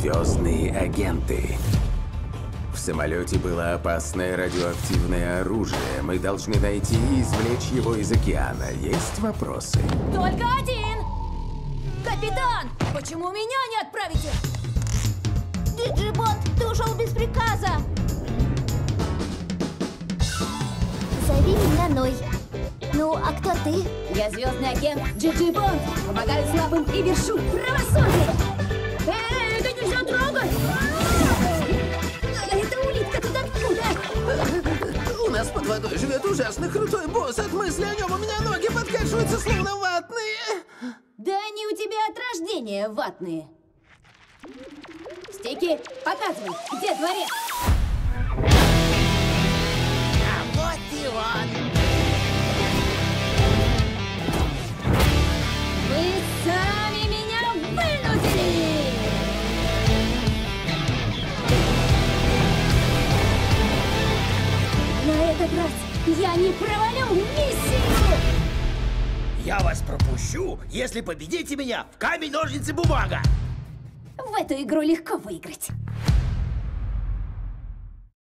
Звездные агенты. В самолете было опасное радиоактивное оружие. Мы должны найти и извлечь его из океана. Есть вопросы? Только один! Капитан, почему меня не отправите? Диджибот, ты ушел без приказа! Зови меня Ной. Ну, а кто ты? Я звездный агент Джиджи Бонд. Помогаю слабым и вершу правосудие. Под водой живет ужасно крутой босс. От мысли о нем у меня ноги подкашиваются, словно ватные. Да они у тебя от рождения ватные. Стики, показывай, где дворец? Этот раз я не провалю миссию! Я вас пропущу, если победите меня в камень, ножницы, бумага. В эту игру легко выиграть.